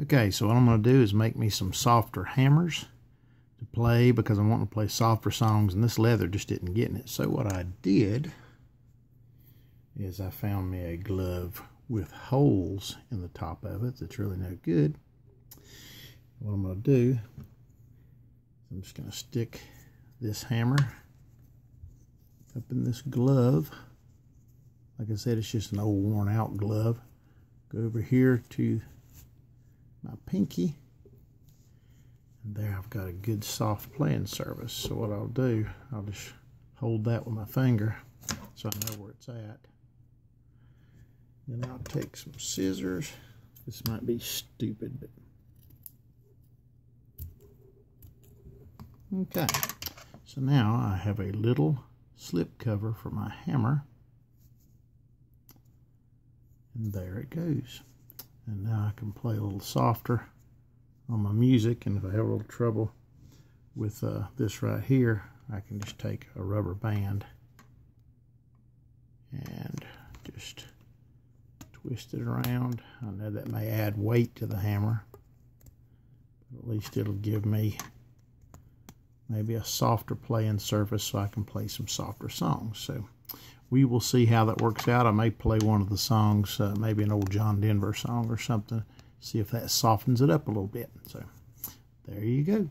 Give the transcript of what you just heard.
Okay, so what I'm going to do is make me some softer hammers to play because I want to play softer songs and this leather just isn't getting it. So what I did is I found me a glove with holes in the top of it that's really no good. What I'm going to do, I'm just going to stick this hammer up in this glove. Like I said, it's just an old worn out glove. Go over here to my pinky. And there I've got a good soft playing surface. So what I'll do, I'll just hold that with my finger so I know where it's at. Then I'll take some scissors. This might be stupid, but okay. So now I have a little slip cover for my hammer. And there it goes. And now I can play a little softer on my music. And if I have a little trouble with uh, this right here, I can just take a rubber band and just twist it around. I know that may add weight to the hammer, but at least it'll give me maybe a softer playing surface so I can play some softer songs. So we will see how that works out. I may play one of the songs, uh, maybe an old John Denver song or something, see if that softens it up a little bit. So there you go.